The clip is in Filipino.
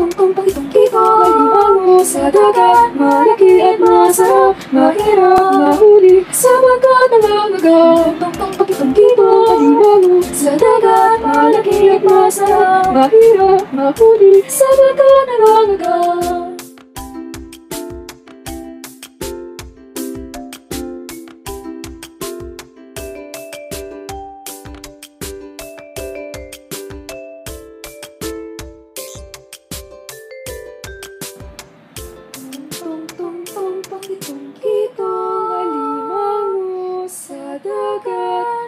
Tungtong pakitong kiko Malibango sa dagat Malaki at masarap Mahirap mahuli Sa mga nangangagaw Tungtong pakitong kiko Malibango sa dagat Malaki at masarap Mahirap mahuli Sa mga nangangagaw the good.